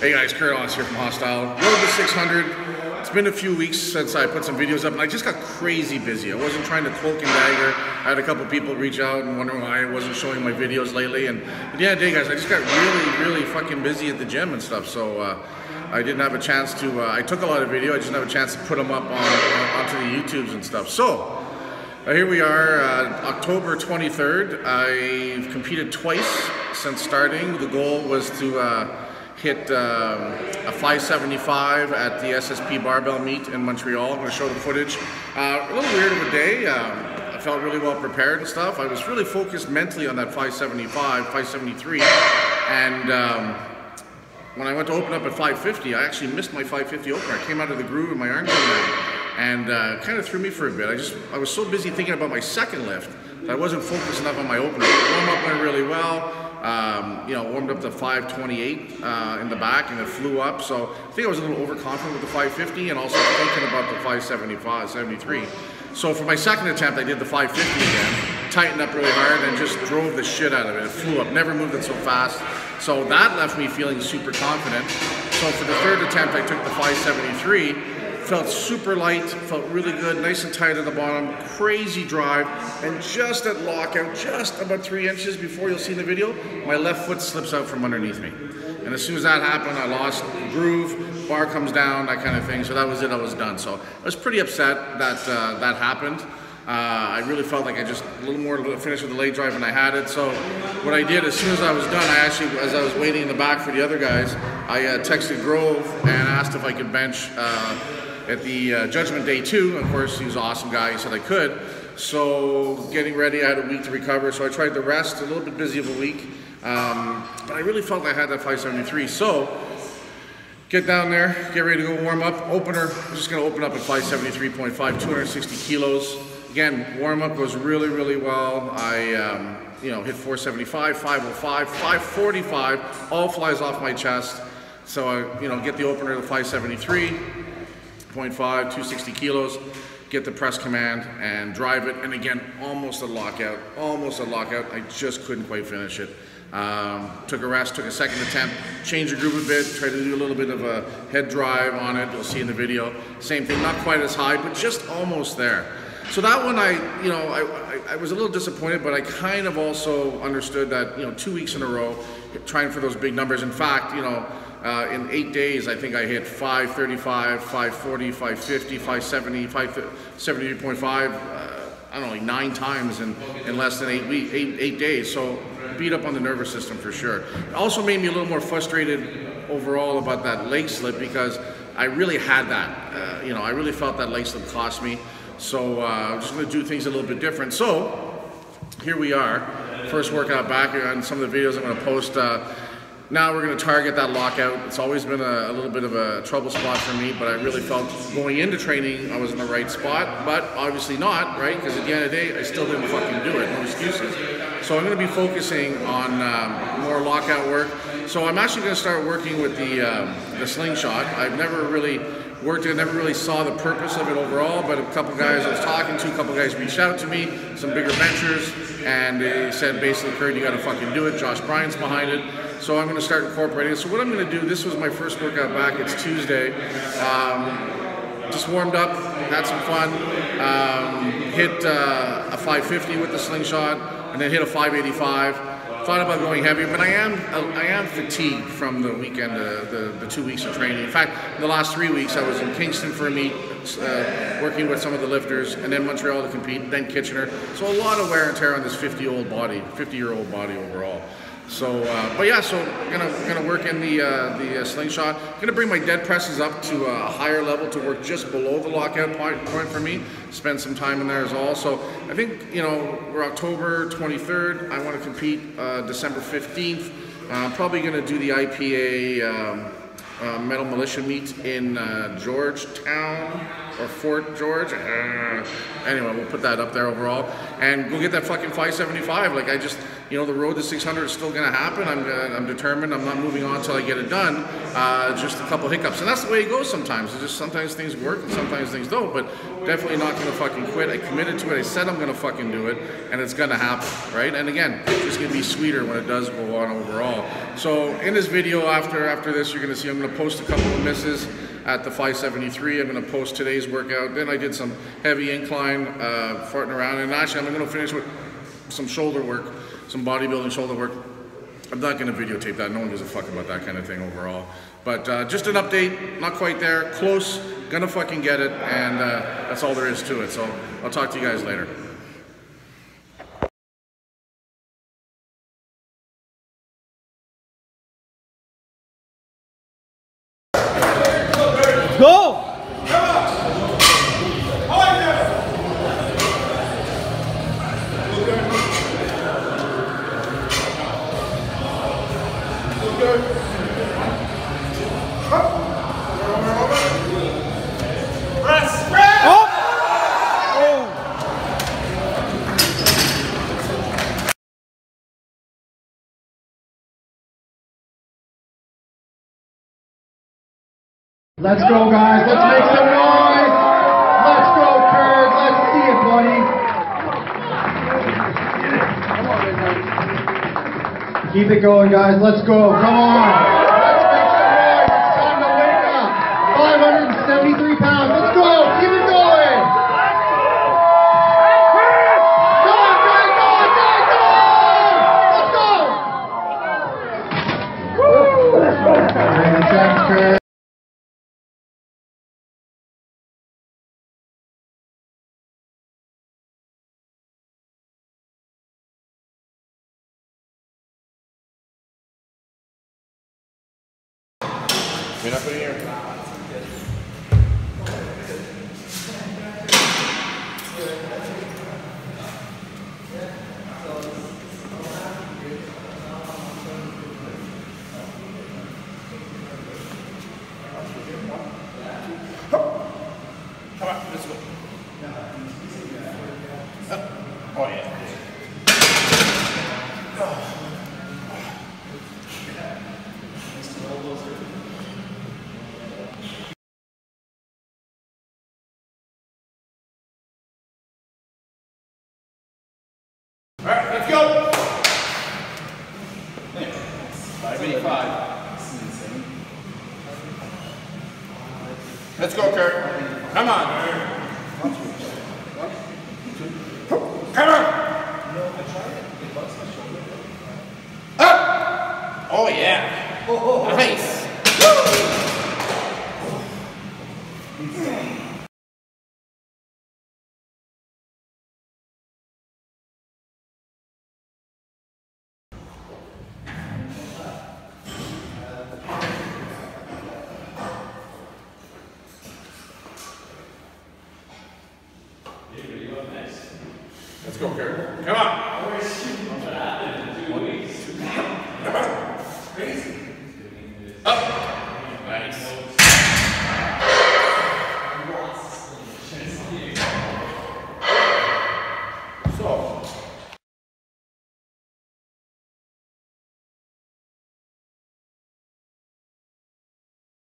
Hey guys, Kurt Hos here from Hostyle. Road to 600. It's been a few weeks since I put some videos up, and I just got crazy busy. I wasn't trying to cloak and dagger. I had a couple people reach out and wondering why I wasn't showing my videos lately. And of the day, guys, I just got really, really fucking busy at the gym and stuff. So uh, I didn't have a chance to. Uh, I took a lot of video. I just didn't have a chance to put them up on, on onto the YouTubes and stuff. So. Uh, here we are, uh, October 23rd. I've competed twice since starting. The goal was to uh, hit um, a 575 at the SSP barbell meet in Montreal. I'm going to show the footage. Uh, a little weird of a day. Um, I felt really well prepared and stuff. I was really focused mentally on that 575, 573, and um, when I went to open up at 550, I actually missed my 550 opener. I came out of the groove and my arm came down, and uh, kind of threw me for a bit. I just I was so busy thinking about my second lift that I wasn't focused enough on my opener. Warm up went really well. Um, you know, warmed up to 528 uh, in the back and it flew up. So I think I was a little overconfident with the 550 and also thinking about the 575, 73. So for my second attempt, I did the 550 again, tightened up really hard and just drove the shit out of it. It flew up, never moved it so fast. So that left me feeling super confident. So for the third attempt, I took the 573 Felt super light, felt really good, nice and tight at the bottom, crazy drive, and just at lockout, just about three inches before you'll see in the video, my left foot slips out from underneath me. And as soon as that happened, I lost groove, bar comes down, that kind of thing. So that was it, I was done. So I was pretty upset that uh, that happened. Uh, I really felt like I just a little more to finish with the late drive and I had it. So what I did as soon as I was done, I actually, as I was waiting in the back for the other guys, I uh, texted Grove and asked if I could bench uh, at the uh, Judgment Day 2. Of course, he was an awesome guy. He said I could. So getting ready, I had a week to recover. So I tried the rest, a little bit busy of a week. Um, but I really felt I had that 573. So get down there, get ready to go warm up. Opener, I'm just going to open up at 573.5, 260 kilos. Again, warm up goes really, really well. I, um, you know, hit 475, 505, 545, all flies off my chest. So I, you know, get the opener to 573. 0.5, 260 kilos, get the press command and drive it. And again, almost a lockout, almost a lockout. I just couldn't quite finish it. Um, took a rest, took a second attempt, changed the groove a bit, tried to do a little bit of a head drive on it. You'll see in the video. Same thing, not quite as high, but just almost there. So that one, I, you know, I, I, I was a little disappointed, but I kind of also understood that, you know, two weeks in a row, trying for those big numbers. In fact, you know, uh, in eight days, I think I hit 535, 540, 550, 570, 578.5, uh, I don't know, like nine times in, in less than eight, week, eight, eight days. So beat up on the nervous system for sure. It also made me a little more frustrated overall about that leg slip because I really had that. Uh, you know, I really felt that leg slip cost me. So uh, I'm just going to do things a little bit different. So here we are. First workout back on some of the videos I'm going to post. Uh, now we're going to target that lockout. It's always been a, a, little bit of a trouble spot for me, but I really felt going into training I was in the right spot, but obviously not, right? Because at the end of the day, I still didn't fucking do it, no excuses. So I'm going to be focusing on um, more lockout work. So I'm actually going to start working with the, um, the slingshot. I've never really worked it, never really saw the purpose of it overall, but a couple guys I was talking to, a couple guys reached out to me, some bigger benchers, and they said basically, Kurt, you got to fucking do it. Josh Bryant's behind it. So I'm to start incorporating it. So what I'm to do, this was my first workout back. It's Tuesday. Um, just warmed up, had some fun, um, hit uh, a 550 with the slingshot, and then hit a 585 thought about going heavier, but I am I am fatigued from the weekend, uh, the, the two weeks of training. In fact, the last three weeks I was in Kingston for a meet, uh, working with some of the lifters, and then Montreal to compete, then Kitchener. So a lot of wear and tear on this 50-old body, 50-year-old body overall. So, uh, but yeah, so gonna gonna work in the uh, the uh, slingshot. Gonna bring my dead presses up to a higher level to work just below the lockout point, point for me. Spend some time in there as well. So I think you know we're October 23rd. I want to compete uh, December 15th. I'm probably gonna do the IPA. Um, uh, Metal Militia meet in uh, Georgetown or Fort George. Uh, anyway, we'll put that up there overall, and go get that fucking 575. Like I just, you know, the road to 600 is still going to happen. I'm, uh, I'm determined. I'm not moving on until I get it done. Uh, just a couple hiccups, and that's the way it goes sometimes. It's just sometimes things work and sometimes things don't. But definitely not going to fucking quit. I committed to it. I said I'm going to fucking do it, and it's going to happen, right? And again, it's going to be sweeter when it does go on overall. So in this video after after this, you're going to see I'm going to post a couple of misses at the 573. I'm going to post today's workout. Then I did some heavy incline, uh, farting around, and actually I'm going to finish with some shoulder work, some bodybuilding shoulder work. I'm not going to videotape that. No one gives a fuck about that kind of thing overall. But uh, just an update. Not quite there. Close. Gonna fucking get it. And uh, that's all there is to it. So I'll talk to you guys later. Let's go, guys. Let's make some noise. Let's go, Kurt. Let's see it, buddy. Keep it going, guys. Let's go. Come on. You're not putting here. 585. Let's go, Kurt. Come on, Kurt. Come on! Up! Oh yeah! Nice! Go, Kurt. Come on. Up. Nice.